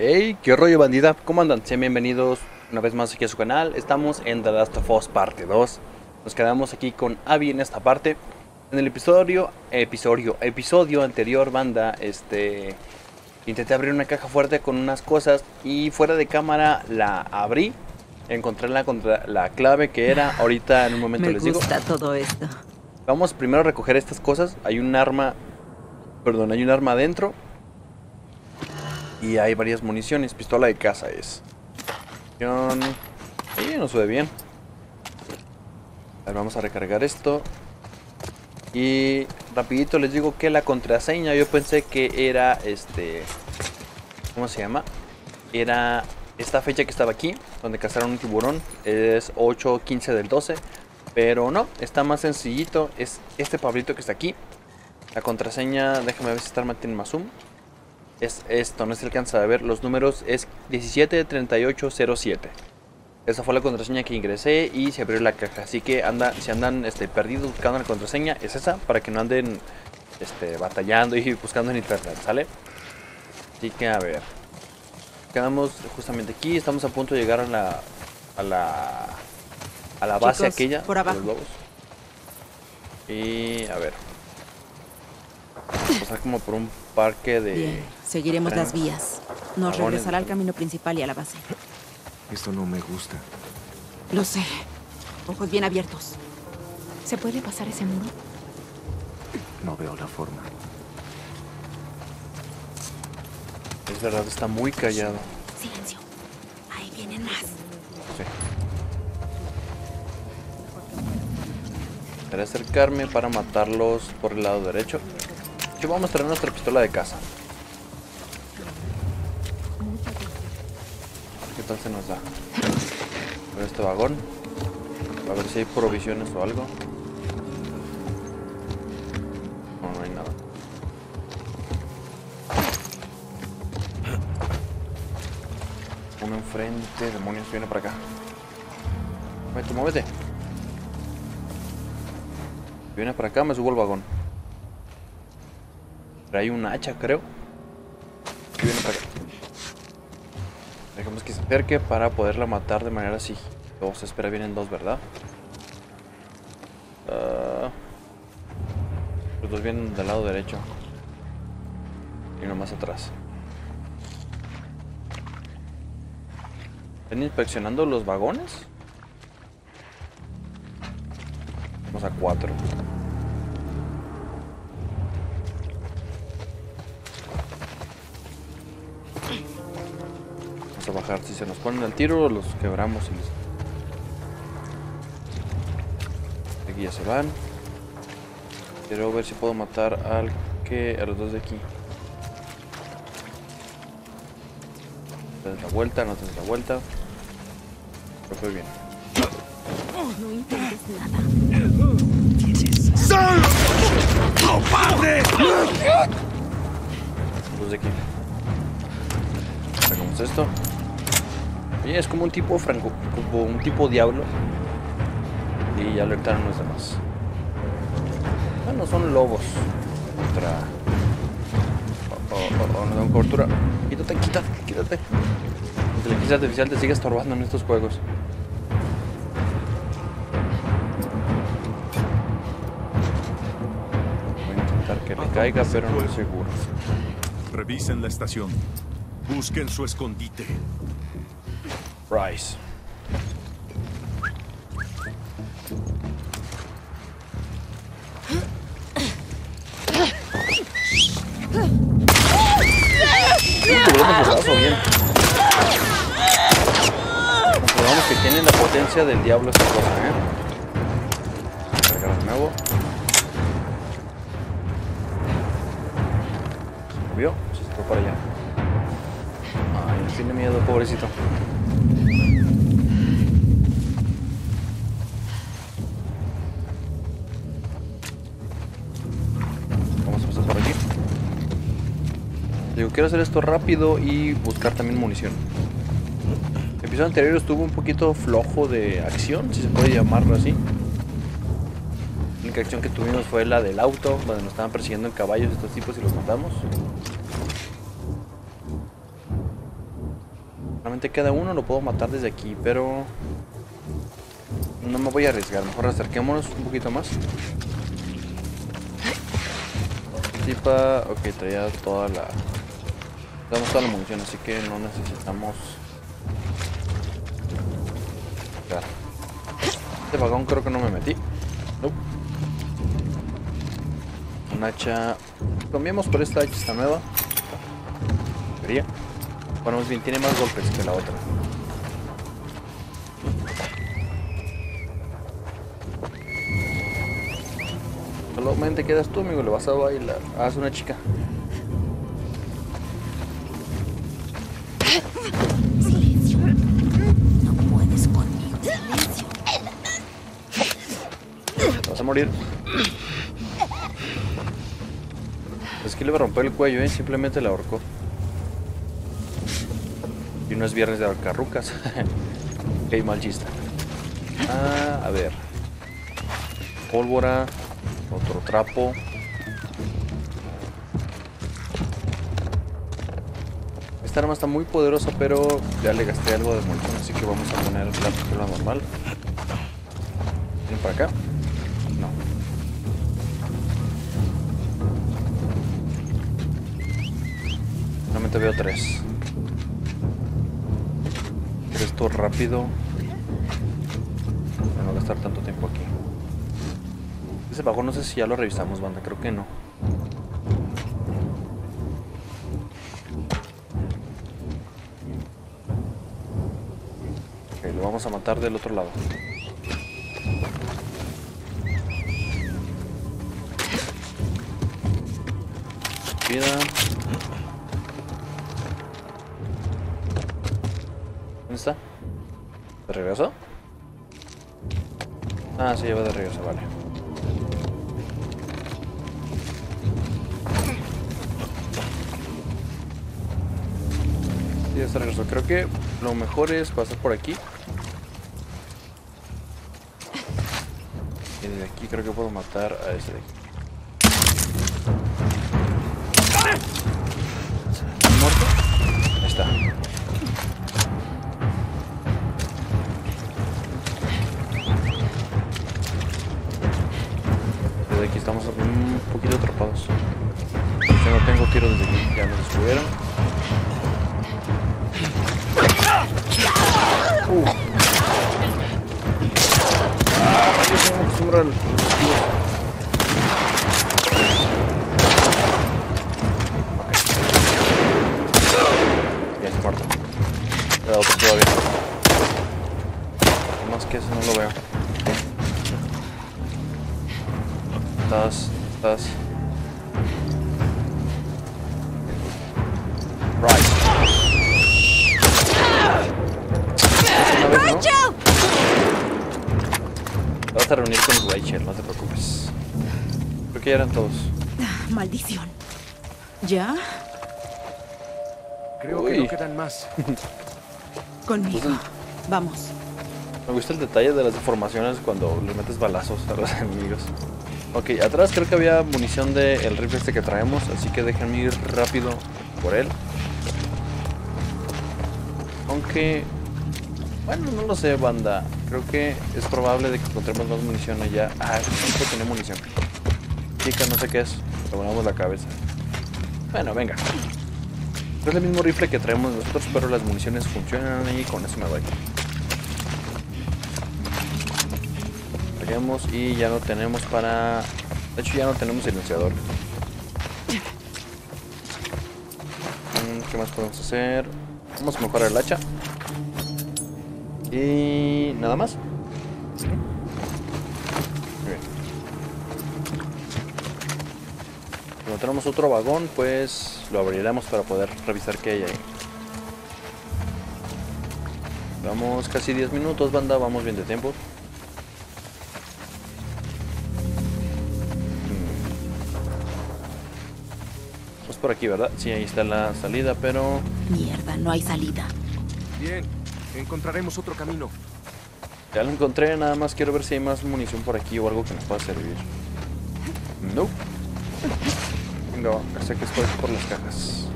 Hey, qué rollo bandida, ¿cómo andan? Sean bienvenidos una vez más aquí a su canal. Estamos en The Last of Us parte 2. Nos quedamos aquí con Abby en esta parte. En el episodio, episodio, episodio anterior, banda, este intenté abrir una caja fuerte con unas cosas y fuera de cámara la abrí. Encontré la, contra- la clave que era. Ahorita en un momento Me les digo. gusta todo esto. Vamos primero a recoger estas cosas. Hay un arma. Perdón, hay un arma adentro. Y hay varias municiones. Pistola de caza es. Sí, nos sube bien. A ver, vamos a recargar esto. Y rapidito les digo que la contraseña yo pensé que era este... ¿Cómo se llama? Era esta fecha que estaba aquí, donde cazaron un tiburón. Es 8-15 del 12. Pero no, está más sencillito. Es este Pablito que está aquí. La contraseña, déjame ver si arma tiene más zoom. Es esto, no se alcanza a ver. Los números es 173807. Esa fue la contraseña que ingresé y se abrió la caja. Así que anda, si andan este, perdidos buscando la contraseña, es esa, para que no anden este, batallando y buscando en internet, ¿sale? Así que a ver. Quedamos justamente aquí, estamos a punto de llegar a la. a la. a la base Chicos, aquella por de abajo. los lobos. Y a ver. Vamos a pasar como por un parque de. Bien, seguiremos las vías. Nos regresará al camino principal y a la base. Esto no me gusta. Lo sé. Ojos bien abiertos. ¿Se puede pasar ese muro? No veo la forma. Es verdad, está muy callado. Silencio. Ahí vienen más. Sí. Para acercarme para matarlos por el lado derecho. Yo vamos a traer nuestra pistola de caza. ¿Qué tal se nos da? A ver este vagón. A ver si hay provisiones o algo. No, no hay nada. Uno enfrente, demonios, viene para acá. Muévete, muévete. Viene para acá, me subo al vagón. Trae un hacha, creo. Y viene para acá. Dejemos que se acerque para poderla matar de manera así. Dos, espera, vienen dos, ¿verdad? Ah, los dos vienen del lado derecho. Y uno más atrás. ¿Están inspeccionando los vagones? Vamos a cuatro. Se nos ponen al tiro, los quebramos y listo. Aquí ya se van. Quiero ver si puedo matar al que. a los dos de aquí. Des la vuelta, no te des la vuelta. Pero fue bien. No intentes nada. Los de aquí. Sacamos esto. Es como un tipo franco, como un tipo diablo. Y ya alertaron los demás. Bueno, son lobos. Oh, oh, oh, nos dan cobertura. Quítate, quítate, quítate. La inteligencia artificial te sigue estorbando en estos juegos. Voy a intentar que le caiga, pero no seguro. Revisen la estación. Busquen su escondite. Rice. Comprobamos que tiene la potencia del diablo esta cosa, ¿eh? Cargar de nuevo. ¿Se movió? Se fue para allá. Ay, tiene miedo, pobrecito. Quiero hacer esto rápido y buscar también munición. El episodio anterior estuvo un poquito flojo de acción, si se puede llamarlo así. La única acción que tuvimos fue la del auto, donde nos estaban persiguiendo en caballos estos tipos y los matamos. Solamente queda uno, lo puedo matar desde aquí, pero... No me voy a arriesgar, mejor acerquémonos un poquito más. Tipa, ok, traía toda la... Damos toda la munición, así que no necesitamos... Este vagón creo que no me metí. Un hacha... Cambiamos por esta hacha, esta nueva. Debería. Bueno, más bien, tiene más golpes que la otra. Solamente quedas tú, amigo, le vas a bailar. Haz una chica. Es que le romper el cuello, ¿eh? Simplemente le ahorcó. Y no es viernes de ahorcarrucas. ok, mal chiste. Ah, a ver. Pólvora. Otro trapo. Esta arma está muy poderosa, pero ya le gasté algo de munición, así que vamos a poner la pistola normal. ¿Vienen para acá? Solamente veo tres. Esto rápido. No gastar tanto tiempo aquí. Ese vagón no sé si ya lo revisamos, banda. Creo que no. Ok, lo vamos a matar del otro lado. Vida. Regreso? Ah, sí, va de regreso, vale. Sí, está regreso. Creo que lo mejor es pasar por aquí. Y desde aquí creo que puedo matar a ese de aquí. ¿Ya? Creo Uy. que no quedan más. Conmigo. Vamos. Me gusta el detalle de las deformaciones cuando le metes balazos a los enemigos. Ok, atrás creo que había munición del rifle este que traemos, así que déjenme ir rápido por él. Aunque, bueno, no lo sé, banda. Creo que es probable de que encontremos más munición allá. Ah, este tipo tiene munición. Chica, no sé qué es. Le ponemos la cabeza. Bueno, venga. Es el mismo rifle que traemos nosotros, pero las municiones funcionan y con eso me voy. Cargamos y ya no tenemos para... De hecho ya no tenemos silenciador. Mm, ¿Qué más podemos hacer? Vamos a mejorar el hacha. Y nada más. Tenemos otro vagón, pues lo abriremos para poder revisar qué hay ahí. Vamos casi 10 minutos, banda, vamos bien de tiempo. Pues por aquí, ¿verdad? Sí, ahí está la salida, pero... Mierda, no hay salida. Bien, encontraremos otro camino. Ya lo encontré, nada más quiero ver si hay más munición por aquí o algo que nos pueda servir. No. Venga, va, sé que estoy por las cajas.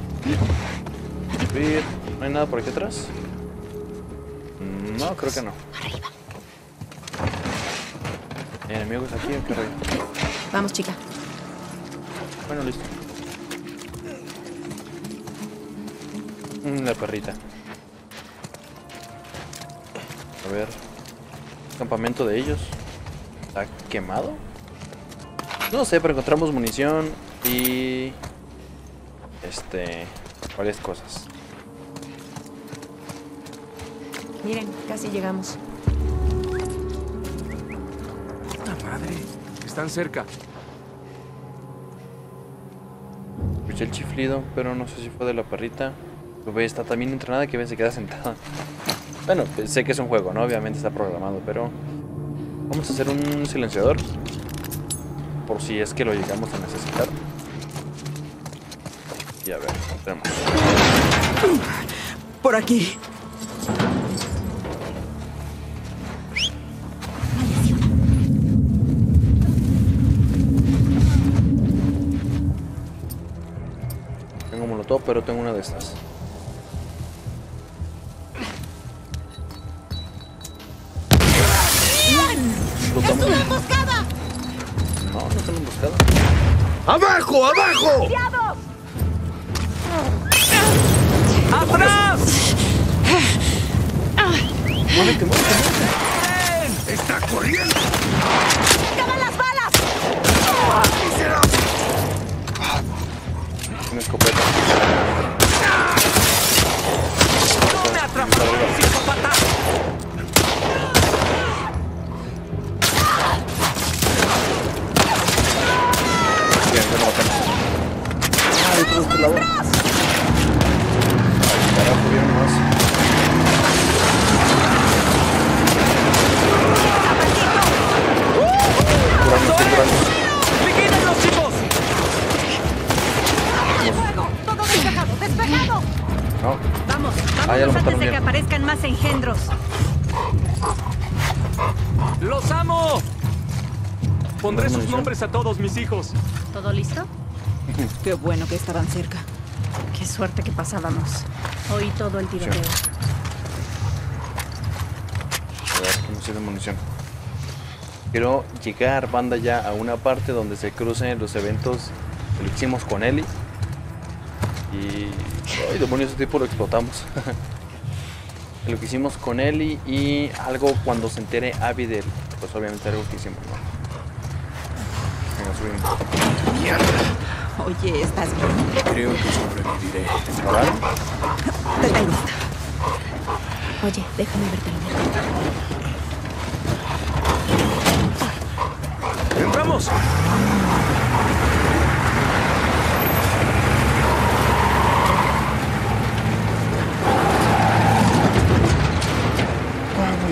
Subir. ¿No hay nada por aquí atrás? No, creo que no. Arriba. ¿Hay enemigos aquí o qué rollo? Vamos, chica. Bueno, listo. Mm, La perrita. A ver. Campamento de ellos. ¿Está quemado? No sé, pero encontramos munición y... Este... Varias cosas. Miren, casi llegamos. ¡Puta madre! Están cerca. Escuché el chiflido, pero no sé si fue de la perrita. Lo ve, está tan bien entrenada que ve, se queda sentada. Bueno, sé que es un juego, ¿no? Obviamente está programado, pero... Vamos a hacer un silenciador. Por si es que lo llegamos a necesitar. Y a ver, tenemos. Por aquí. Tengo molotov, pero tengo una de estas. Explotamos. emboscada! No, no es una emboscada. ¡Abajo, abajo! Muévete, engendros. ¡Los amo! Pondré sus nombres a todos mis hijos. ¿Todo listo? Qué bueno que estaban cerca. Qué suerte que pasábamos. Oí todo el tiroteo. a ver, que nos sirve munición. Quiero llegar, banda, ya a una parte donde se crucen los eventos que lo hicimos con Eli. Y. Ay, demonios, ese tipo lo explotamos. lo que hicimos con Eli y algo cuando se entere Abby del. Pues obviamente algo que hicimos, ¿no? Venga, subimos. Oye, ¿estás bien? Creo que sobreviviré. ¿Verdad? Te tengo. Oye, déjame verte la ¡Entramos!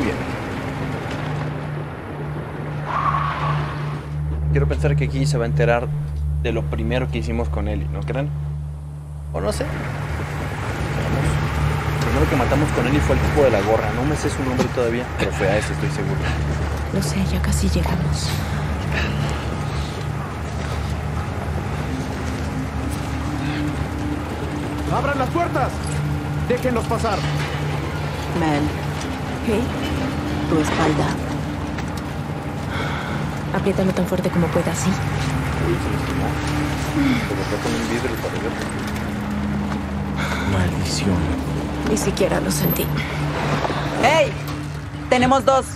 Muy bien. Quiero pensar que aquí se va a enterar de lo primero que hicimos con Eli, ¿no creen? O no sé. Lo primero que matamos con Eli fue el tipo de la gorra. No me sé su nombre todavía, pero fue a ese, estoy seguro. Lo sé, ya casi llegamos. ¡Abran las puertas! ¡Déjenlos pasar! Mel. ¿Qué? Tu espalda. Apriétalo tan fuerte como puedas, ¿sí? Uy, se lastimó. Se golpeó con un vidrio para arriba. Maldición. Ni siquiera lo sentí. ¡Hey! Tenemos dos.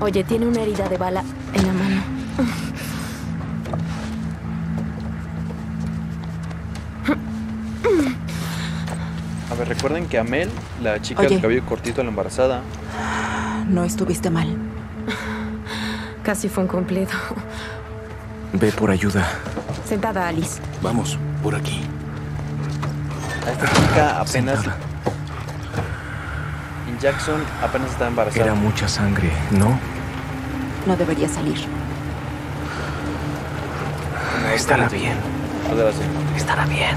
Oye, tiene una herida de bala en la mano. A ver, recuerden que Amel, la chica Oye. del cabello cortito, la embarazada, No estuviste mal. Casi fue un cumplido. Ve por ayuda. Sentada, Alice. Vamos, por aquí. a esta chica apenas Sentada. en Jackson apenas está embarazada. Era mucha sangre, ¿no? No debería salir. Estará bien. Estará bien.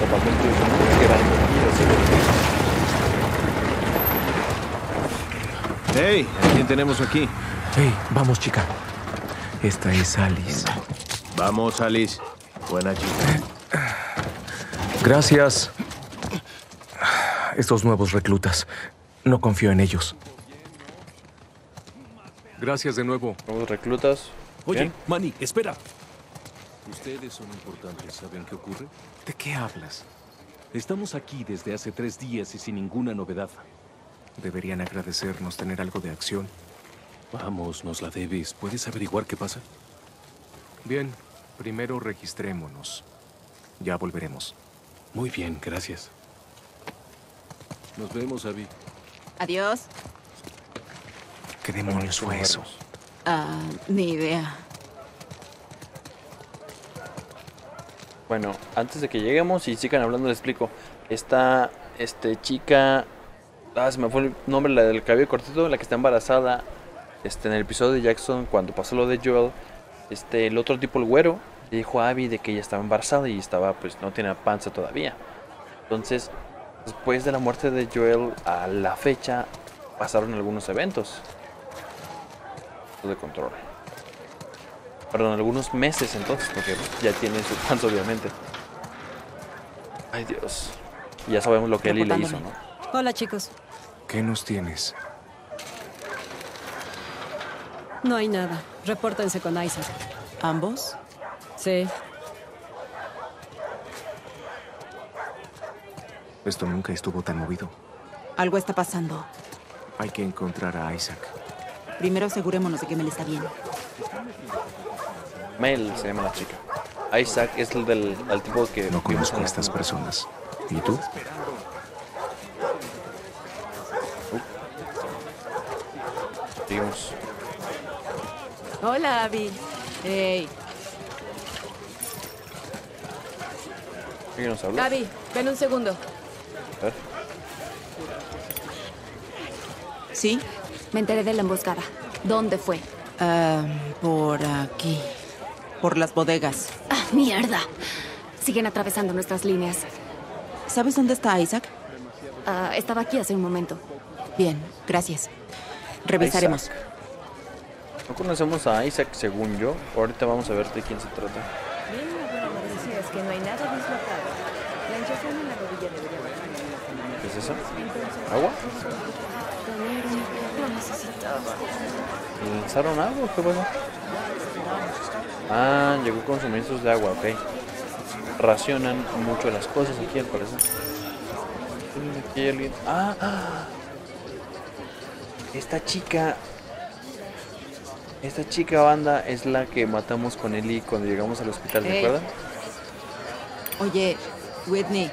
Campamento es muy grande y ¡Hey! ¿A quién tenemos aquí? Hey, vamos, chica. Esta es Alice. Vamos, Alice. Buena chica. Gracias. Estos nuevos reclutas. No confío en ellos. Gracias de nuevo. Nuevos reclutas. Oye, Bien. Manny, espera. Ustedes son importantes, ¿saben qué ocurre? ¿De qué hablas? Estamos aquí desde hace tres días y sin ninguna novedad. Deberían agradecernos tener algo de acción. Vamos, nos la debes. ¿Puedes averiguar qué pasa? Bien, primero registrémonos. Ya volveremos. Muy bien, gracias. Nos vemos, Abby. Adiós. ¿Qué demonios fue eso? Ah, ni idea. Bueno, antes de que lleguemos y sigan hablando, les explico. Esta este, chica. Ah, se me fue el nombre, la del cabello cortito, la que está embarazada. Este, en el episodio de Jackson, cuando pasó lo de Joel, este, el otro tipo, el güero, le dijo a Abby de que ella estaba embarazada y estaba, pues, no tenía panza todavía. Entonces, después de la muerte de Joel, a la fecha, pasaron algunos eventos de control. Perdón, algunos meses entonces, porque ya tiene su panza, obviamente. Ay, Dios. Y ya sabemos lo que Ellie le hizo, ¿no? Hola chicos. ¿Qué nos tienes? No hay nada. Repórtense con Isaac. ¿Ambos? Sí. Esto nunca estuvo tan movido. Algo está pasando. Hay que encontrar a Isaac. Primero asegurémonos de que Mel está bien. Mel se llama la chica. Isaac es el del el tipo que No conozco a estas personas. ¿Y tú? Seguimos. Hola, Abby. Hey, ¿Qué nos habla? Abby, ven un segundo. A ver. ¿sí? Me enteré de la emboscada. ¿Dónde fue? Ah, por aquí. Por las bodegas. ¡Ah, mierda! Siguen atravesando nuestras líneas. ¿Sabes dónde está Isaac? Ah, estaba aquí hace un momento. Bien, gracias. Revisaremos. Isaac. No conocemos a Isaac según yo. Ahorita vamos a ver de quién se trata. es que no hay nada dislocado. La hinchazón en la rodilla debería bajar. ¿Qué es eso? ¿Agua? Lo necesitaba. ¿Le ¿Lanzaron algo? ¿Qué pasó? Ah, llegó con suministros de agua, ok. Racionan mucho las cosas aquí al parecer. Aquí hay alguien. Ah, ah. Esta chica. Esta chica banda es la que matamos con Ellie cuando llegamos al hospital, ¿se Ey. acuerdan? Oye, Whitney,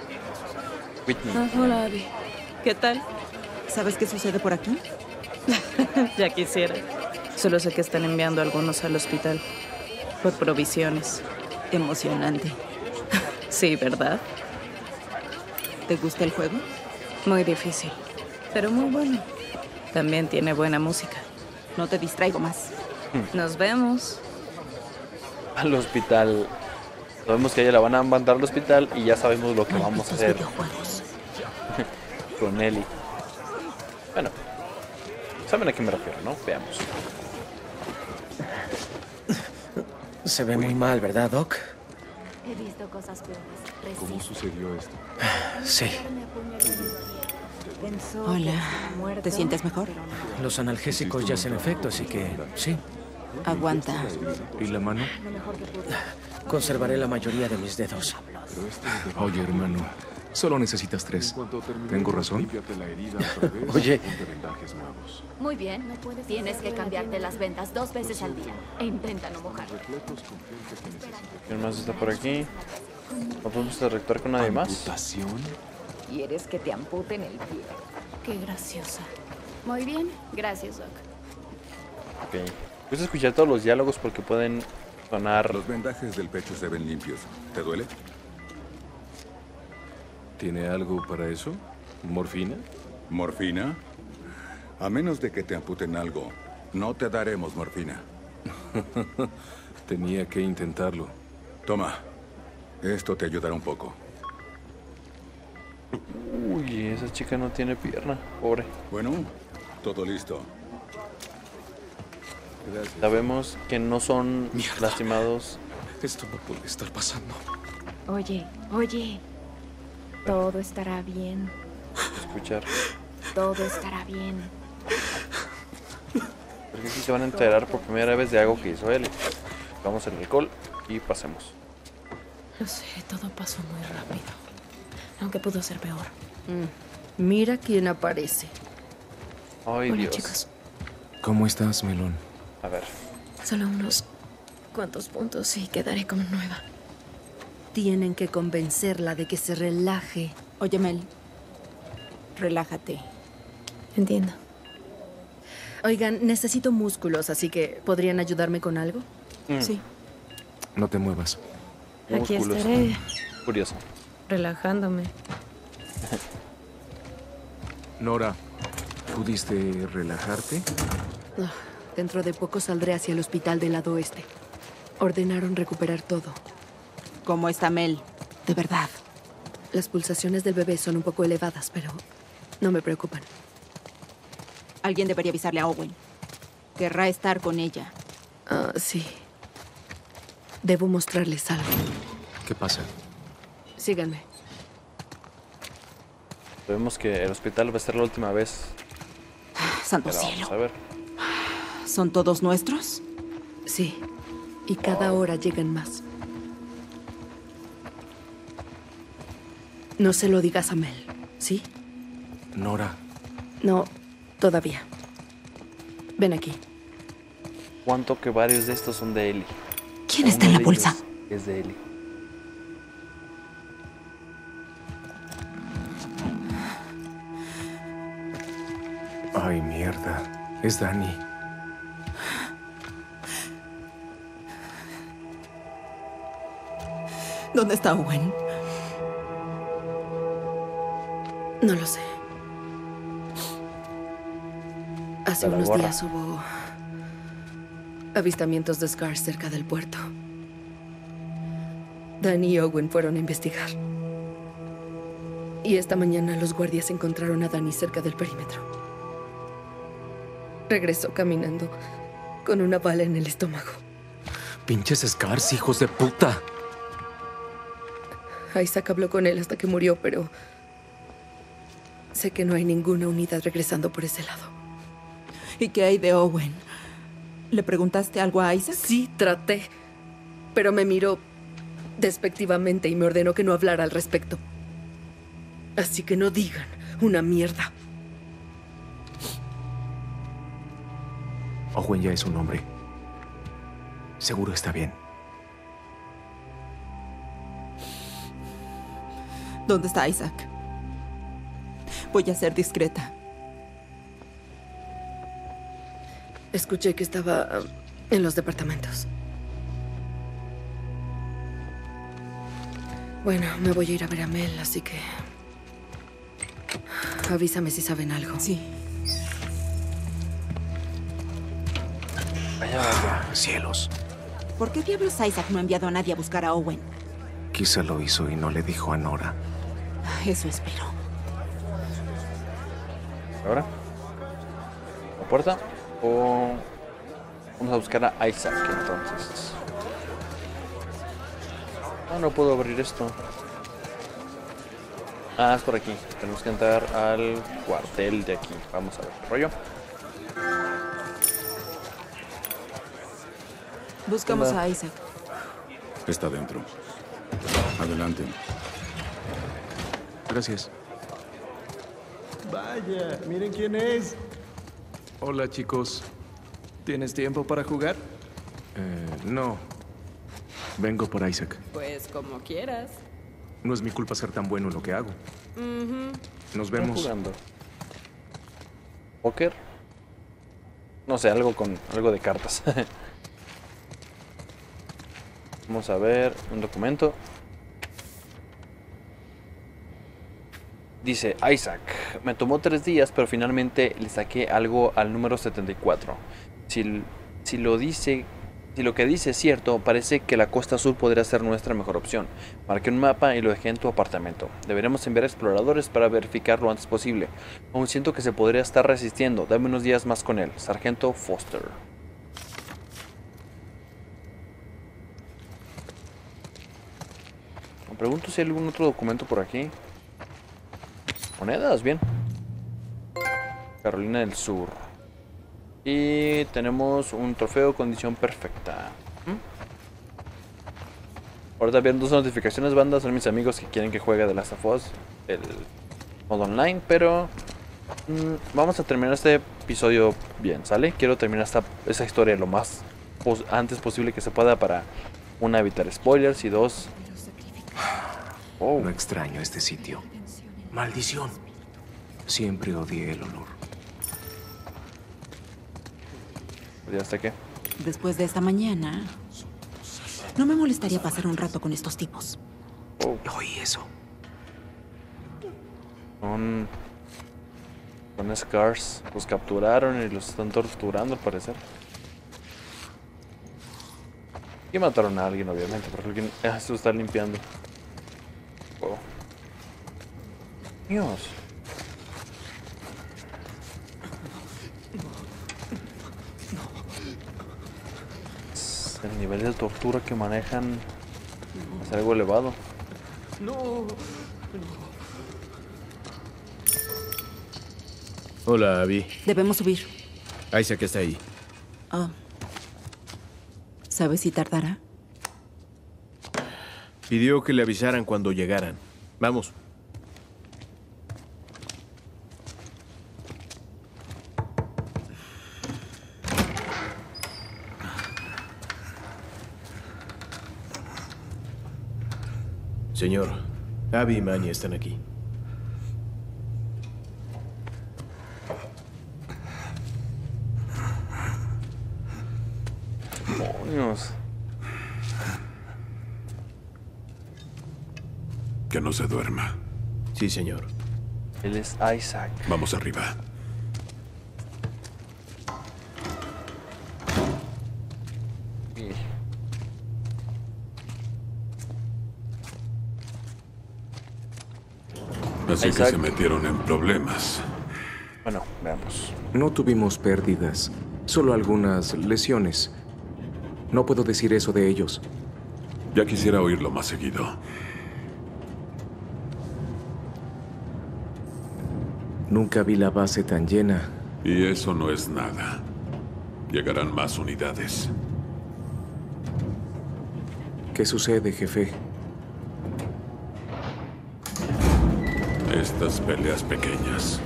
Whitney. Ah, hola, Abby. ¿Qué tal? ¿sabes qué sucede por aquí? Ya quisiera. Solo sé que están enviando a algunos al hospital. Por provisiones. Emocionante. Sí, ¿verdad? ¿Te gusta el juego? Muy difícil. Pero muy bueno. También tiene buena música. No te distraigo más. Nos vemos. Al hospital. Sabemos que a ella la van a mandar al hospital y ya sabemos lo que vamos a hacer videojuegos. con Ellie. Bueno, saben a qué me refiero, ¿no? Veamos. Se ve muy mal, ¿verdad, Doc? He visto cosas peores. ¿Cómo sucedió esto? Sí. Hola, ¿te sientes mejor? Los analgésicos ya hacen efecto, así que sí. Aguanta. ¿Y la mano? Conservaré la mayoría de mis dedos. Oye, hermano, solo necesitas tres. ¿Tengo razón? Oye, Muy bien. Tienes que cambiarte las ventas dos veces al día. E intenta no mojar. ¿Quién más está por aquí? ¿No podemos interactuar con nadie más? ¿Quieres que te amputen el pie? Qué graciosa. Muy bien. Gracias, Doc. Ok. Puedes escuchar todos los diálogos porque pueden sonar. Los vendajes del pecho se ven limpios. ¿Te duele? ¿Tiene algo para eso? ¿Morfina? ¿Morfina? A menos de que te amputen algo, no te daremos morfina. Tenía que intentarlo. Toma. Esto te ayudará un poco. Uy, esa chica no tiene pierna. Pobre. Bueno, todo listo. Sabemos que no son lastimados. Esto no puede estar pasando. Oye, oye. Todo estará bien. Escuchar. Todo estará bien. Porque aquí se van a enterar por primera vez de algo que hizo él. Vamos el alcohol y pasemos. Lo sé, todo pasó muy rápido. Aunque pudo ser peor. Mm. Mira quién aparece. Ay, Hola, Dios. chicos. ¿Cómo estás, Melón? A ver. Solo unos cuantos puntos y quedaré como nueva. Tienen que convencerla de que se relaje. Oye, Mel. Relájate. Entiendo. Oigan, necesito músculos, así que ¿podrían ayudarme con algo? Mm, Sí. No te muevas. Aquí músculos. estaré Curioso. Relajándome. Nora, ¿pudiste relajarte? Dentro de poco saldré hacia el hospital del lado oeste. Ordenaron recuperar todo. ¿Cómo está Mel? De verdad. Las pulsaciones del bebé son un poco elevadas, pero no me preocupan. Alguien debería avisarle a Owen. Querrá estar con ella. Ah, sí. Debo mostrarles algo. ¿Qué pasa? Síganme. Sabemos que el hospital va a ser la última vez. Santo Pero cielo. vamos a ver. ¿Son todos nuestros? Sí. Y cada hora llegan más. No se lo digas a Mel, ¿sí? Nora, No, todavía. Ven aquí. ¿Cuánto que varios de estos son de Ellie? ¿Quién está en la bolsa? Es de Ellie. Es Dani. ¿Dónde está Owen? No lo sé. Hace unos días hubo avistamientos de Scars cerca del puerto. Danny y Owen fueron a investigar. Y esta mañana los guardias encontraron a Danny cerca del perímetro. Regresó caminando con una bala en el estómago. Pinches Scars, hijos de puta. Isaac habló con él hasta que murió, pero sé que no hay ninguna unidad regresando por ese lado. ¿Y qué hay de Owen? ¿Le preguntaste algo a Isaac? Sí, traté. Pero me miró despectivamente y me ordenó que no hablara al respecto. Así que no digan una mierda. Owen ya es un hombre. Seguro está bien. ¿Dónde está Isaac? Voy a ser discreta. Escuché que estaba ah, en los departamentos. Bueno, me voy a ir a ver a Mel, así que... Avísame si saben algo. Sí. Cielos. ¿Por qué diablos Isaac no ha enviado a nadie a buscar a Owen? Quizá lo hizo y no le dijo a Nora. Eso espero. ¿Ahora? ¿La puerta? ¿O vamos a buscar a Isaac entonces? Ah, no puedo abrir esto. Ah, es por aquí. Tenemos que entrar al cuartel de aquí. Vamos a ver qué rollo. Buscamos Hola. a Isaac. Está dentro. Adelante. Gracias. Vaya, miren quién es. Hola chicos. ¿Tienes tiempo para jugar? Eh, no. Vengo por Isaac. Pues como quieras. No es mi culpa ser tan bueno en lo que hago. Nos vemos. jugando. ¿Póker? No sé, algo con algo de cartas. Vamos a ver un documento. Dice Isaac, me tomó tres días, pero finalmente le saqué algo al número 74. Si, si lo dice, si lo que dice es cierto, parece que la costa sur podría ser nuestra mejor opción. Marqué un mapa y lo dejé en tu apartamento. Deberemos enviar exploradores para verificar lo antes posible. Aún siento que se podría estar resistiendo. Dame unos días más con él. Sargento Foster. Pregunto si hay algún otro documento por aquí. Monedas, bien. Carolina del Sur. Y tenemos un trofeo condición perfecta. ¿Mm? Ahorita viendo dos notificaciones, bandas. Son mis amigos que quieren que juegue The Last of Us. El modo online, pero... mm, vamos a terminar este episodio bien, ¿sale? Quiero terminar esta, esa historia lo más antes posible que se pueda para... Una, evitar spoilers y dos... Oh, No extraño este sitio. Maldición. Siempre odié el olor. ¿ya hasta qué? Después de esta mañana, no me molestaría pasar un rato con estos tipos. Oh, Oí eso. son... Son Scars. Los capturaron y los están torturando al parecer. Y mataron a alguien, obviamente, porque alguien ah, se lo está limpiando. Oh. Dios. El nivel de tortura que manejan es algo elevado. Hola, Abby. Debemos subir. Isaac está ahí. Ah. ¿Sabes si tardará? Pidió que le avisaran cuando llegaran. Vamos. Señor, Abby y Manny están aquí. Demonios. Que no se duerma. Sí, señor. Él es Isaac. Vamos arriba. Así que se metieron en problemas. Bueno, veamos. No tuvimos pérdidas, solo algunas lesiones. No puedo decir eso de ellos. Ya quisiera oírlo más seguido. Nunca vi la base tan llena. Y eso no es nada. Llegarán más unidades. ¿Qué sucede, jefe? Estas peleas pequeñas.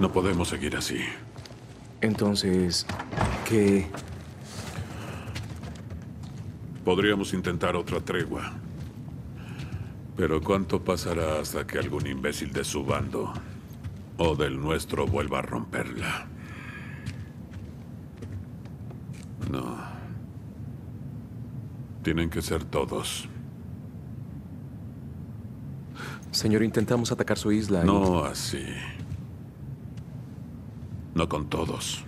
No podemos seguir así. Entonces, ¿qué? Podríamos intentar otra tregua. Pero ¿cuánto pasará hasta que algún imbécil de su bando o del nuestro vuelva a romperla? No. Tienen que ser todos. Señor, intentamos atacar su isla. y- No así. No con todos.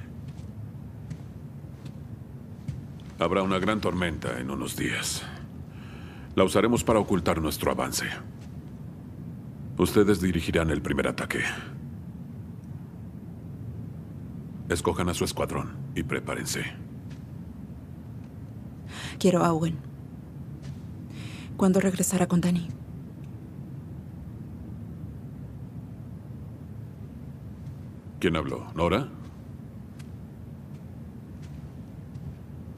Habrá una gran tormenta en unos días. La usaremos para ocultar nuestro avance. Ustedes dirigirán el primer ataque. Escojan a su escuadrón y prepárense. Quiero a Owen. ¿Cuándo regresará con Danny? ¿Quién habló? ¿Nora?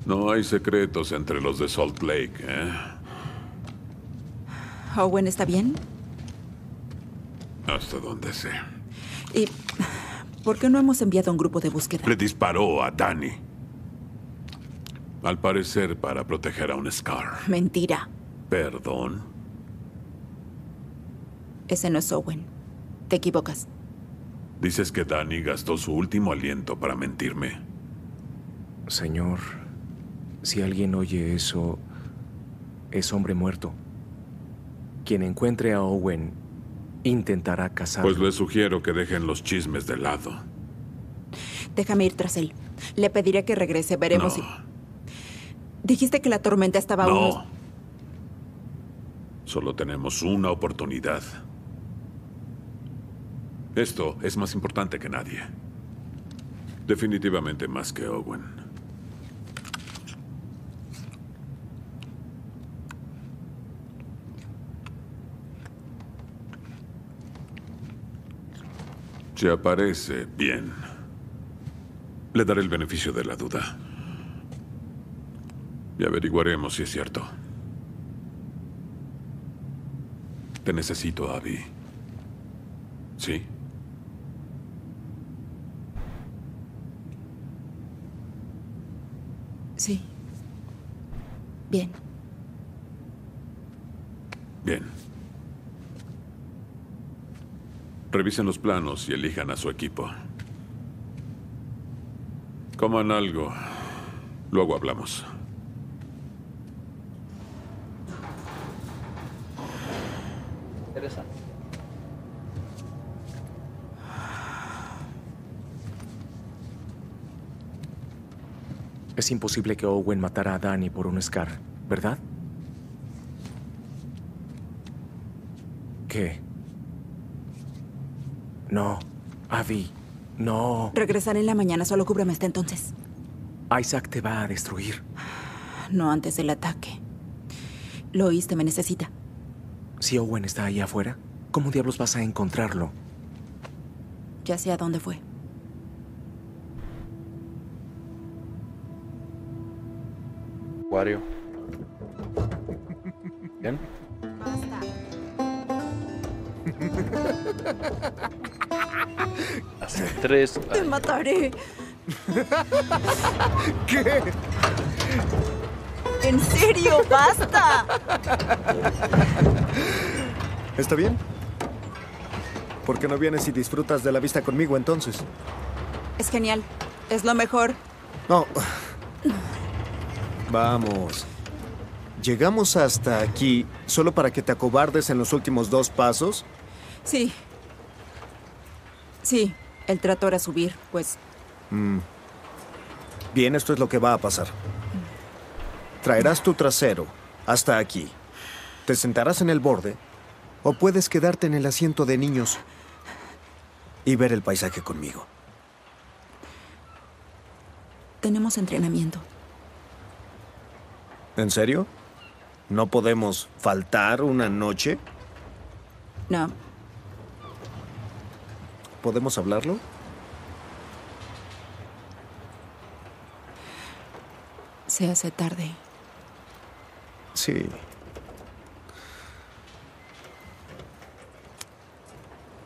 No hay secretos entre los de Salt Lake, ¿eh? ¿Owen está bien? Hasta donde sé. ¿Y por qué no hemos enviado un grupo de búsqueda? Le disparó a Danny. Al parecer para proteger a un Scar. Mentira. Perdón. Ese no es Owen. Te equivocas. Dices que Danny gastó su último aliento para mentirme. Señor, si alguien oye eso, es hombre muerto. Quien encuentre a Owen intentará cazarlo. Pues les sugiero que dejen los chismes de lado. Déjame ir tras él. Le pediré que regrese. Veremos no, si. Dijiste que la tormenta estaba a no. unos. Solo tenemos una oportunidad. Esto es más importante que nadie. Definitivamente más que Owen. Se aparece bien. Le daré el beneficio de la duda. Y averiguaremos si es cierto. Te necesito, Abby. ¿Sí? Bien. Bien. Revisen los planos y elijan a su equipo. Coman algo. Luego hablamos. Es imposible que Owen matara a Danny por un Scar, ¿verdad? ¿Qué? No, Abby, no. Regresaré en la mañana, solo cúbreme hasta entonces. Isaac te va a destruir. No antes del ataque. Lo oíste, me necesita. Si Owen está ahí afuera, ¿cómo diablos vas a encontrarlo? Ya sé a dónde fue. Acuario. Bien. Hace tres. Te mataré. ¿Qué? ¿En serio? ¡Basta! ¿Está bien? ¿Por qué no vienes y disfrutas de la vista conmigo entonces? Es genial. Es lo mejor. No. Vamos. ¿Llegamos hasta aquí solo para que te acobardes en los últimos dos pasos? Sí. Sí, el trato era subir, pues Mm. Bien, esto es lo que va a pasar. Traerás tu trasero hasta aquí. Te sentarás en el borde o puedes quedarte en el asiento de niños y ver el paisaje conmigo. tenemos entrenamiento. ¿En serio? ¿No podemos faltar una noche? No, ¿Podemos hablarlo? se hace tarde. Sí.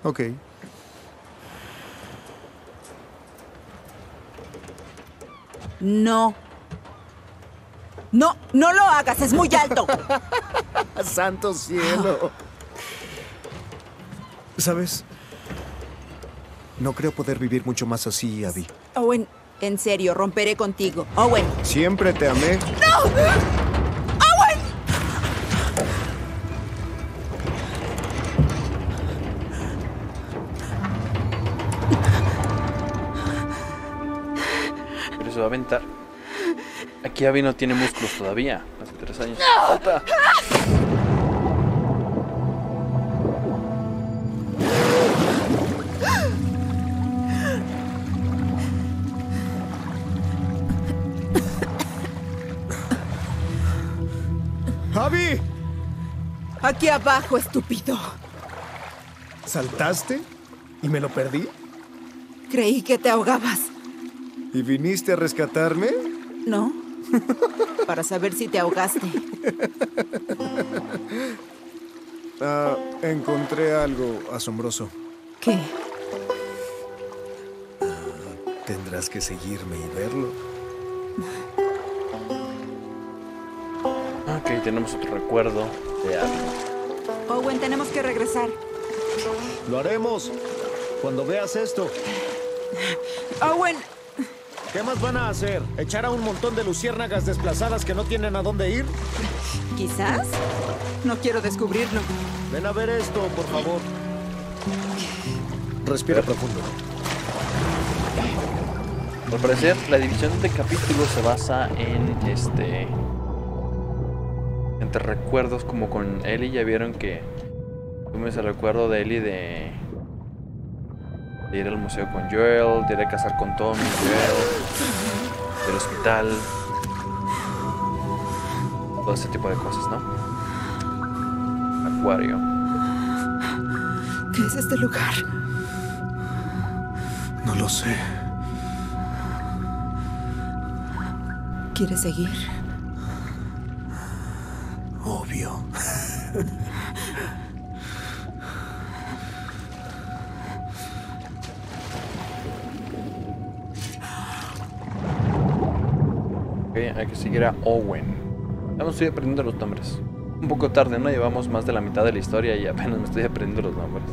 Ok. No. No, no lo hagas, es muy alto. Santo cielo. ¿Sabes? No creo poder vivir mucho más así, Abby. Owen, en serio, romperé contigo. Owen. Siempre te amé. ¡No! ¡Owen! Pero se va a aventar. Aquí Abby no tiene músculos todavía. Hace tres años. ¡No! Salta. ¡Abby! Aquí abajo, estúpido. ¿Saltaste? ¿Y me lo perdí? Creí que te ahogabas. ¿Y viniste a rescatarme? Para saber si te ahogaste. Ah, encontré algo asombroso. ¿Qué? Tendrás que seguirme y verlo. Ok, tenemos otro recuerdo de Abby. Owen, tenemos que regresar. Lo haremos cuando veas esto. Owen. ¿Qué más van a hacer? ¿Echar a un montón de luciérnagas desplazadas que no tienen a dónde ir? Quizás. No quiero descubrirlo. Ven a ver esto, por favor. Respira profundo. Al parecer, la división de capítulos se basa en este. Entre recuerdos, como con Ellie. Ya vieron que tuvimos el recuerdo de Ellie de. De ir al museo con Joel, de ir a casar con Tommy, Joel, del hospital. Todo ese tipo de cosas, ¿no? Acuario. ¿Qué es este lugar? No lo sé. ¿Quieres seguir? Hay que seguir a Owen. Ya me estoy aprendiendo los nombres. Un poco tarde, ¿no? Llevamos más de la mitad de la historia y apenas me estoy aprendiendo los nombres.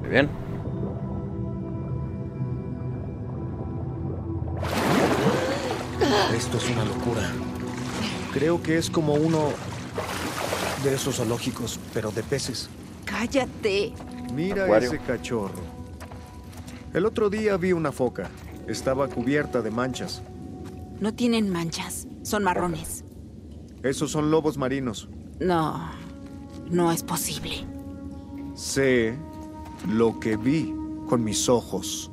Muy bien. Esto es una locura. Creo que es como uno de esos zoológicos, pero de peces. Cállate. Mira Acuario. ese cachorro. El otro día vi una foca. Estaba cubierta de manchas. No tienen manchas. Son marrones. Esos son lobos marinos. No. No es posible. Sé lo que vi con mis ojos.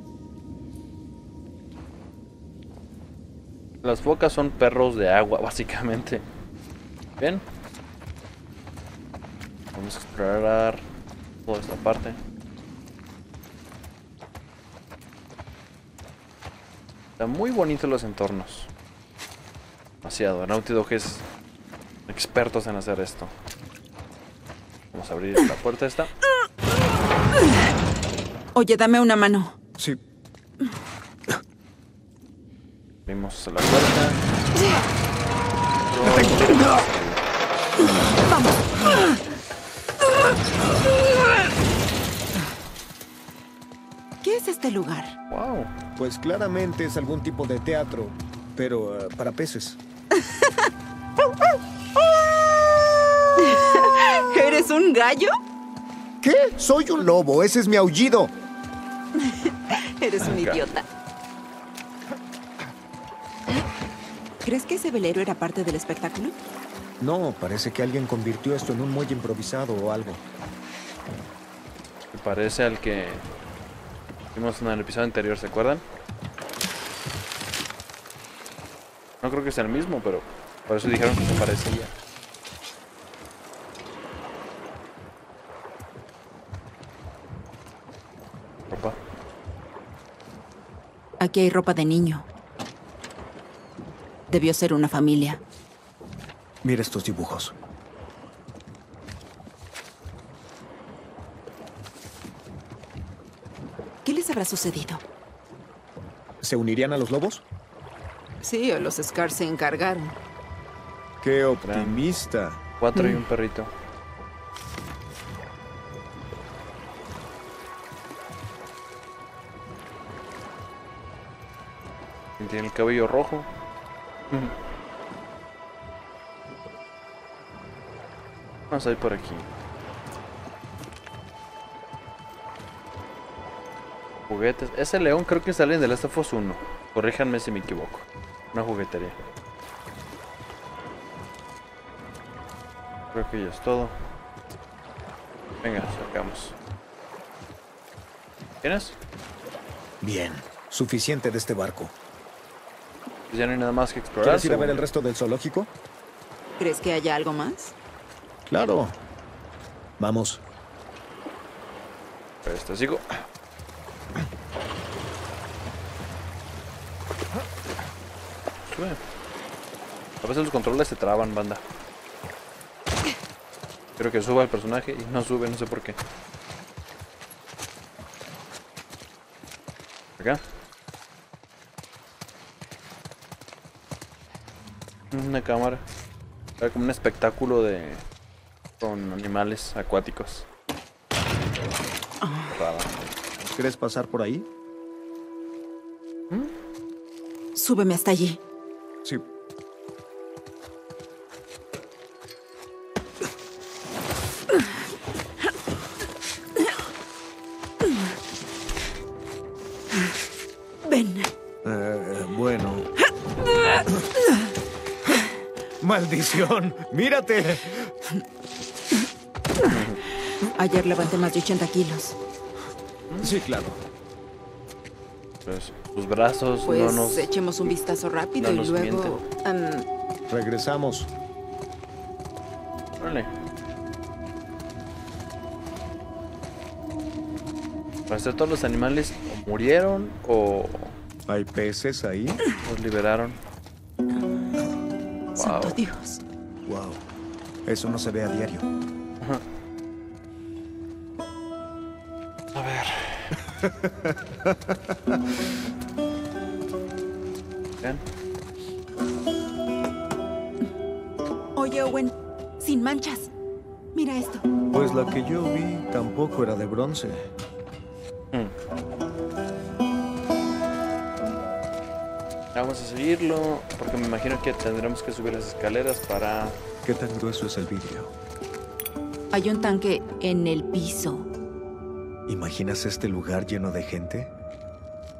Las focas son perros de agua, básicamente. Bien. Vamos a explorar toda esta parte. Están muy bonitos los entornos. Demasiado. Naughty Dog es expertos en hacer esto. Vamos a abrir la puerta esta. Oye, dame una mano. Sí. Abrimos la puerta. ¿Qué es este lugar? Wow. Pues claramente es algún tipo de teatro, pero eh, para peces. ¿Eres un gallo? ¿Qué? Soy un lobo, ese es mi aullido. Eres un idiota. ¿Crees que ese velero era parte del espectáculo? No, parece que alguien convirtió esto en un muelle improvisado o algo. Parece al que vimos en el episodio anterior, ¿se acuerdan? No creo que sea el mismo, pero por eso dijeron que se parecía. Ropa. Aquí hay ropa de niño. Debió ser una familia. Mira estos dibujos. ¿Qué les habrá sucedido? ¿Se unirían a los lobos? Sí, o los Scars se encargaron. ¡Qué optimista! Cuatro y un perrito. Tiene el cabello rojo. Vamos a ir por aquí. Juguetes. Ese león creo que sale en The Last of Us 1. Corríjanme si me equivoco. Una juguetería. Creo que ya es todo. Venga, sacamos. ¿Tienes? Bien, suficiente de este barco. Pues ya no hay nada más que explorar. ¿Quieres ir a ver el resto del zoológico? ¿Crees que haya algo más? Claro. Vamos. Pero este sigo. Sube. A veces los controles se traban, banda. Quiero que suba el personaje y no sube, no sé por qué. Acá. Una cámara. Era como un espectáculo de... con animales acuáticos. Rara. ¿Quieres pasar por ahí? Súbeme hasta allí. ¡Mírate! Ayer levanté más de 80 kilos. Sí, claro. Pues, tus brazos Pues no nos... echemos un vistazo rápido no y luego... am, Regresamos. Órale. Parecer todos los animales o murieron o ¿Hay peces ahí? los liberaron. Santo Wow. Dios. Wow. Eso no se ve a diario. Ajá. A ver. Vean. Oye, Owen, sin manchas. Mira esto. Pues la que yo vi tampoco era de bronce. Vamos a seguirlo porque me imagino que tendremos que subir las escaleras para... ¿Qué tan grueso es el vidrio? Hay un tanque en el piso. ¿Imaginas este lugar lleno de gente?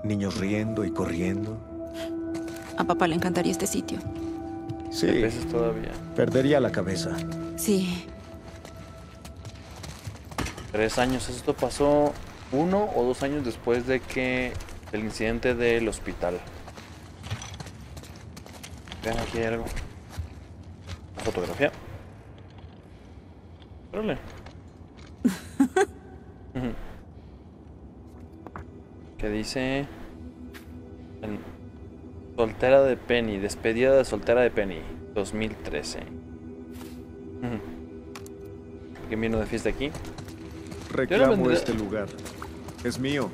Niños riendo y corriendo. A papá le encantaría este sitio. Sí, Hay peces todavía. perdería la cabeza. Sí. Tres años. Esto pasó uno o dos años después de que... del incidente del hospital. Vean, aquí hay algo. Una fotografía. Órale. Que dice... en- Soltera de Penny, despedida de soltera de Penny, 2013. Ujú. ¿Quién vino de fiesta aquí? Reclamo este lugar. Es mío.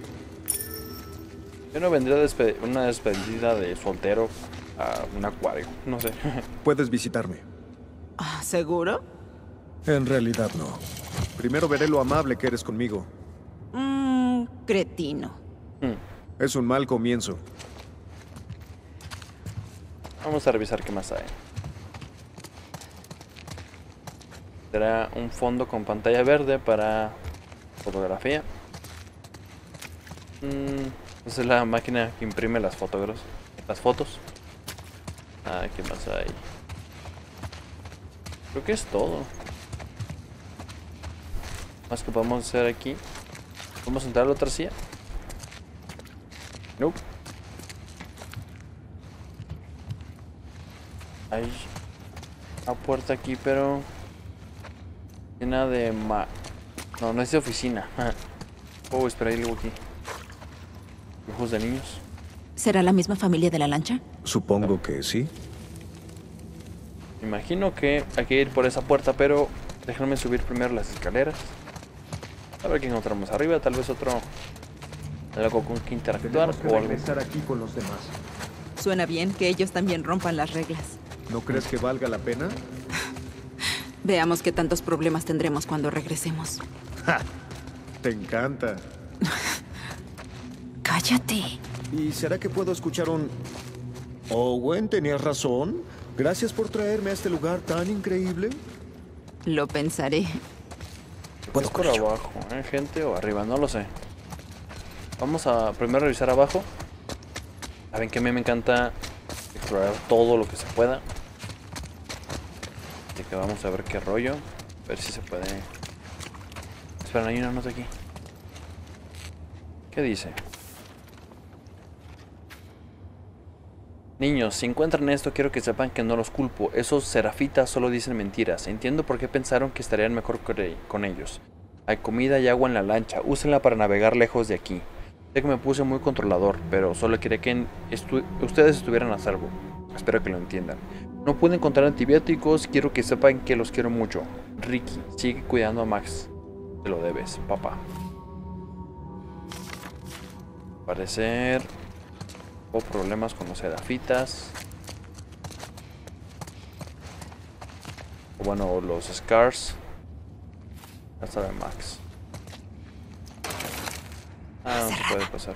Yo no vendría despe- una despedida de soltero a un acuario, no sé. Puedes visitarme. Ah, ¿Seguro? En realidad no. Primero veré lo amable que eres conmigo. Mmm, cretino. Es un mal comienzo. Vamos a revisar qué más hay. Será un fondo con pantalla verde para fotografía. Mm, esa es la máquina que imprime las fotos. Las fotos. Ah, ¿qué más hay? Creo que es todo. Más que podemos hacer aquí. ¿Podemos entrar a la otra silla? Nope. Hay una puerta aquí, pero llena de ma... No, no es de oficina. oh, espera, hay algo aquí. Ojos de niños. ¿Será la misma familia de la lancha? Supongo que sí. Me imagino que hay que ir por esa puerta, pero déjenme subir primero las escaleras. A ver qué encontramos arriba, tal vez otro... Algo con que interactuar o algo. aquí con los demás. Suena bien que ellos también rompan las reglas. ¿No crees que valga la pena? Veamos qué tantos problemas tendremos cuando regresemos. Te encanta. Cállate. ¿Y será que puedo escuchar un... Owen, tenías razón. Gracias por traerme a este lugar tan increíble. Lo pensaré. ¿Es por abajo, eh, gente? O arriba, no lo sé. Vamos a primero revisar abajo. Saben que a mí me encanta explorar todo lo que se pueda. Así que vamos a ver qué rollo. A ver si se puede. Espera, hay una nota aquí. ¿Qué dice? Niños, si encuentran esto, quiero que sepan que no los culpo. Esos serafitas solo dicen mentiras. Entiendo por qué pensaron que estarían mejor con- con ellos. Hay comida y agua en la lancha. Úsenla para navegar lejos de aquí. Sé que me puse muy controlador, pero solo quería que ustedes estuvieran a salvo. Espero que lo entiendan. No pude encontrar antibióticos. Quiero que sepan que los quiero mucho. Ricky, sigue cuidando a Max. Te lo debes, papá. Parecer Hubo problemas con los serafitas. O bueno, los scars. Hasta de Max. Ah, no se puede pasar.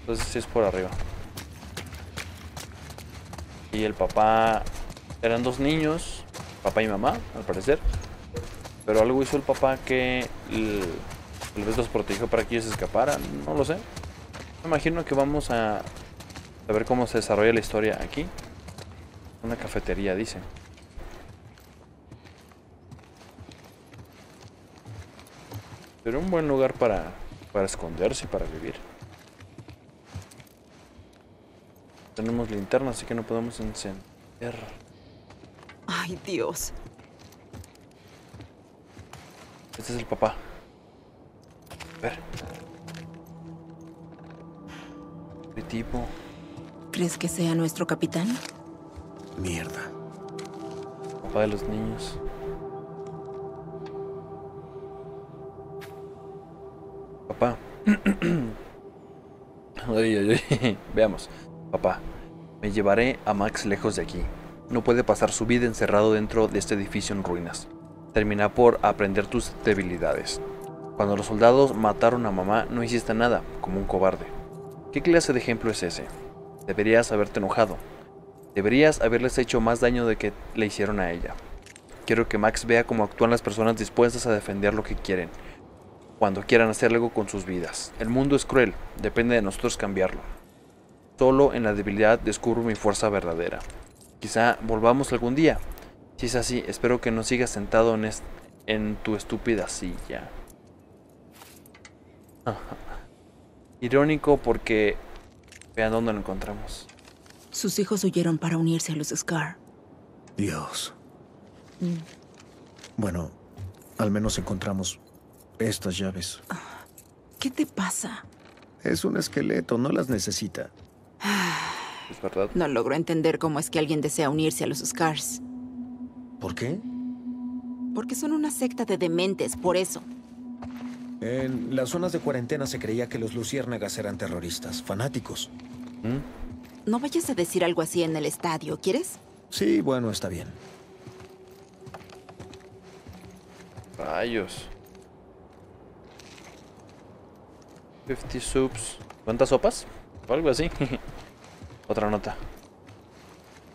Entonces sí es por arriba. Y el papá... Eran dos niños, papá y mamá, al parecer. Pero algo hizo el papá que tal vez los protegió para que ellos escaparan. No lo sé. Me imagino que vamos a, a ver cómo se desarrolla la historia aquí. Una cafetería, dice. Pero un buen lugar para, para esconderse y para vivir. Tenemos linterna, así que no podemos encender. Ay, Dios. Este es el papá. ver. ¿Qué tipo? ¿Crees que sea nuestro capitán? Mierda. Papá de los niños. Papá. ay, ay, ay. Veamos. Papá, me llevaré a Max lejos de aquí. No puede pasar su vida encerrado dentro de este edificio en ruinas. Termina por aprender tus debilidades. Cuando los soldados mataron a mamá, no hiciste nada, como un cobarde. ¿Qué clase de ejemplo es ese? Deberías haberte enojado. Deberías haberles hecho más daño de que le hicieron a ella. Quiero que Max vea cómo actúan las personas dispuestas a defender lo que quieren, cuando quieran hacer algo con sus vidas. El mundo es cruel, depende de nosotros cambiarlo. Solo en la debilidad descubro mi fuerza verdadera. Quizá volvamos algún día. Si es así, espero que no sigas sentado en, en tu estúpida silla. Irónico porque vean dónde lo encontramos. Sus hijos huyeron para unirse a los Scar. Dios. Mm. Bueno, al menos encontramos estas llaves. ¿Qué te pasa? Es un esqueleto, no las necesita. Es verdad. No logro entender cómo es que alguien desea unirse a los Scars. ¿Por qué? Porque son una secta de dementes, por eso. En las zonas de cuarentena se creía que los luciérnagas eran terroristas, fanáticos. ¿Mm? No vayas a decir algo así en el estadio, ¿quieres? Sí, bueno, está bien. Rayos. 50 soups. ¿Cuántas sopas? O algo así. Otra nota.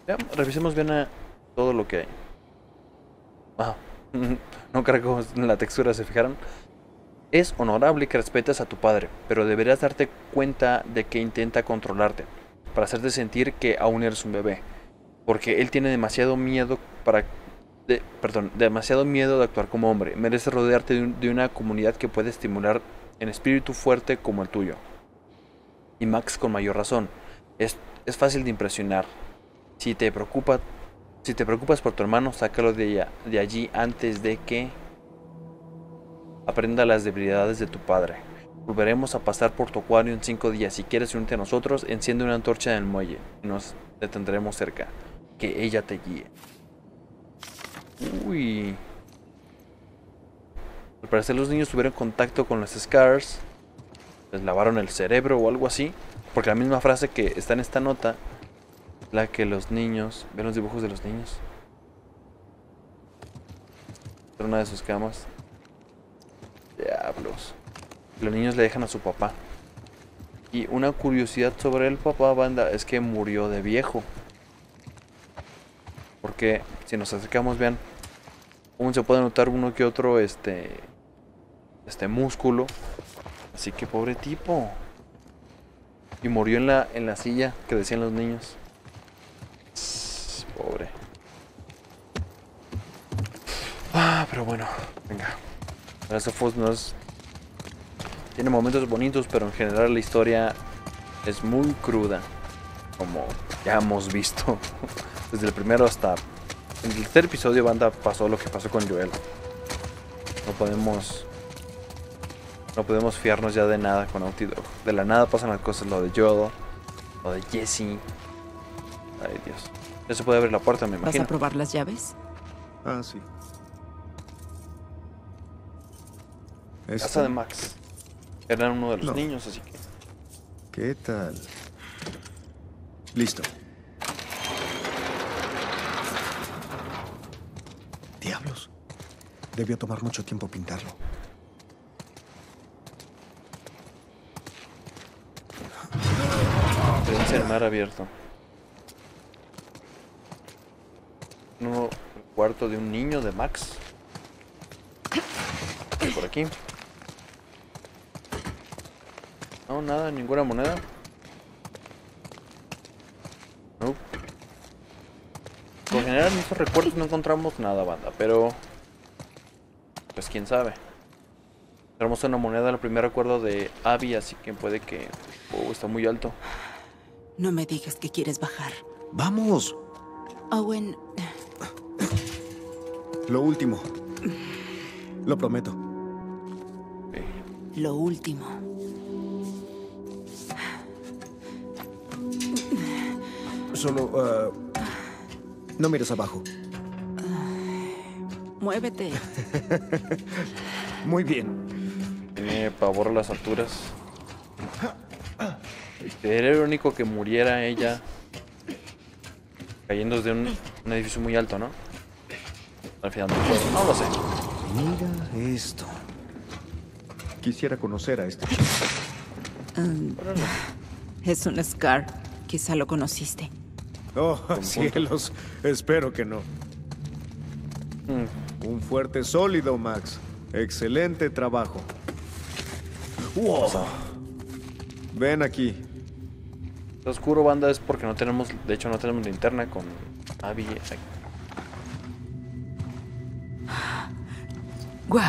Ya, revisemos bien a todo lo que hay. Ah, no cargo la textura, ¿se fijaron? Es honorable que respetes a tu padre, pero deberías darte cuenta de que intenta controlarte, para hacerte sentir que aún eres un bebé. Porque él tiene demasiado miedo para... perdón, demasiado miedo de actuar como hombre. Mereces rodearte de, de una comunidad que puede estimular en espíritu fuerte como el tuyo. Y Max con mayor razón. Es, es fácil de impresionar. Si te preocupa, si te preocupas por tu hermano, sácalo de, de allí antes de que aprenda las debilidades de tu padre. Volveremos a pasar por tu acuario en cinco días. Si quieres unirte a nosotros, enciende una antorcha en el muelle y nos detendremos cerca. Que ella te guíe. Uy. Al parecer los niños tuvieron contacto con los Scars. Les lavaron el cerebro o algo así. Porque la misma frase que está en esta nota, la que los niños... Ven los dibujos de los niños. Una de sus camas. Diablos. Los niños le dejan a su papá. Y una curiosidad sobre el papá, banda, es que murió de viejo. Porque si nos acercamos, vean, aún se puede notar uno que otro, este, este músculo. Así que pobre tipo. Y murió en la, en la silla que decían los niños. Pobre. Ah, pero bueno, venga. Last of Us no es... Tiene momentos bonitos, pero en general la historia es muy cruda. Como ya hemos visto. Desde el primero hasta... En el tercer episodio, banda, pasó lo que pasó con Joel. No podemos... No podemos fiarnos ya de nada con Naughty Dog. De la nada pasan las cosas, lo de Joel, lo de Jesse. Ay, Dios. Ya se puede abrir la puerta, me imagino. ¿Vas a probar las llaves? Ah, sí. Casa de Max. Era uno de los niños, así que. ¿Qué tal? Listo. Diablos. Debió tomar mucho tiempo pintarlo. Presencia del mar abierto. Nuevo cuarto de un niño de Max. Por aquí. No, nada, ninguna moneda. No. Por general en estos recuerdos no encontramos nada, banda, pero... Pues quién sabe. Tenemos una moneda en el primer recuerdo de Abby, así que puede que... Oh, está muy alto. No me digas que quieres bajar. ¡Vamos! Owen... Lo último. Lo prometo. Lo último. Solo... ah, no mires abajo. Muévete. Muy bien. Tiene pavor a las alturas. Era el único que muriera ella cayendo desde un, un edificio muy alto, ¿no? Al final. No lo sé. Mira esto. Quisiera conocer a este chico. Mm, es un Scar. Quizá lo conociste. Oh, cielos. Espero que no. Un fuerte sólido, Max. Excelente trabajo. Wow. Ven aquí. Lo oscuro, banda, es porque no tenemos, de hecho, no tenemos linterna con Abby. Wow.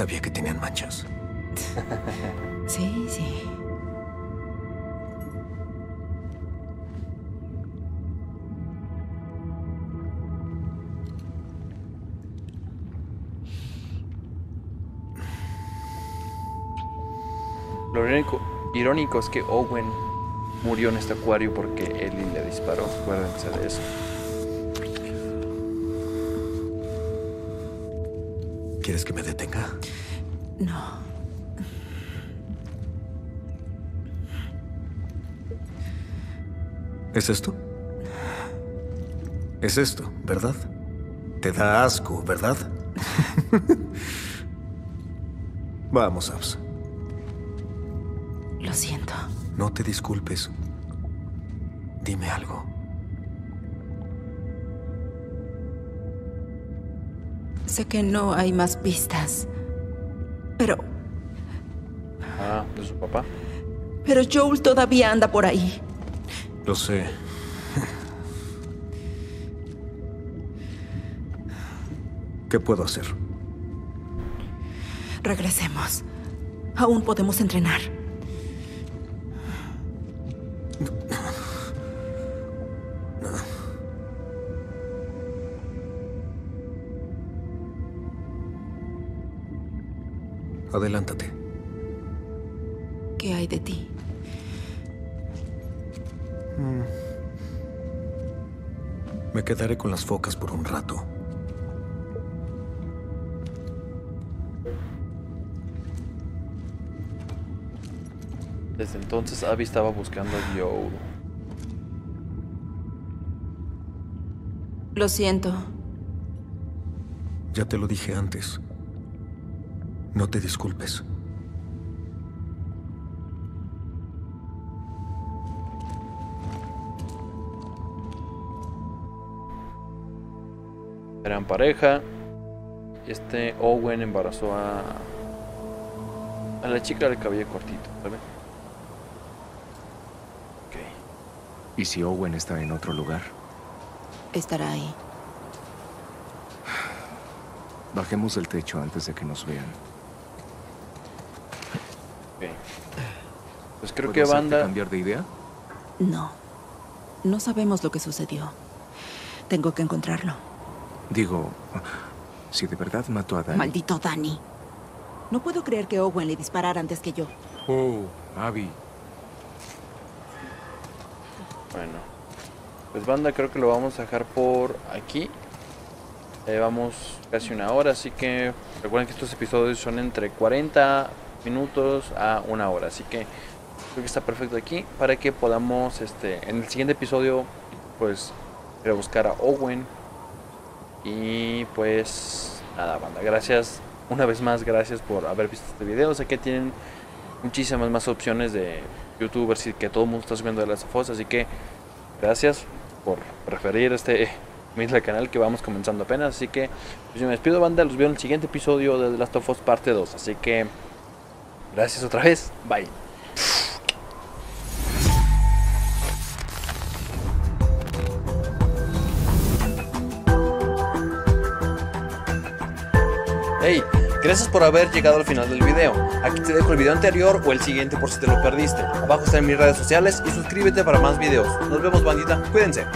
Sabía que tenían manchas. Sí, sí. Lo irónico, irónico es que Owen murió en este acuario porque Ellie le disparó. Acuérdense de eso. ¿Quieres que me detenga? No. ¿Es esto? Es esto, ¿verdad? Te da asco, ¿verdad? Vamos, Abs. Lo siento. No te disculpes. Dime algo. Sé que no hay más pistas. Pero, Ah, de su papá. pero Joel todavía anda por ahí. Lo sé. ¿Qué puedo hacer? Regresemos. Aún podemos entrenar. Adelántate. ¿Qué hay de ti? Me quedaré con las focas por un rato. Desde entonces Abby estaba buscando a Joel. Lo siento. Ya te lo dije antes. No te disculpes. Eran pareja. Este Owen embarazó a. a la chica del cabello cortito, ¿saben? ¿Y si Owen está en otro lugar? Estará ahí. Bajemos del techo antes de que nos vean. Ok. Pues creo ¿Puedo que banda. cambiar de idea? No. No sabemos lo que sucedió. Tengo que encontrarlo. Digo, si de verdad mató a Danny. Maldito Danny. No puedo creer que Owen le disparara antes que yo. Oh, Abby. Bueno. Pues banda, creo que lo vamos a dejar por aquí. Llevamos casi una hora, así que recuerden que estos episodios son entre 40 minutos a una hora. Así que creo que está perfecto aquí para que podamos, este, en el siguiente episodio, pues, ir a buscar a Owen. Y pues, nada, banda, gracias. Una vez más, gracias por haber visto este video. Sé que tienen muchísimas más opciones de youtubers y que todo el mundo está subiendo de las of así que gracias por preferir este humilde canal que vamos comenzando apenas, así que pues yo me despido banda, los veo en el siguiente episodio de The Last of Us parte 2, así que Gracias otra vez. Bye. Hey, gracias por haber llegado al final del video. Aquí te dejo el video anterior o el siguiente por si te lo perdiste. Abajo están mis redes sociales y suscríbete para más videos. Nos vemos bandita, cuídense.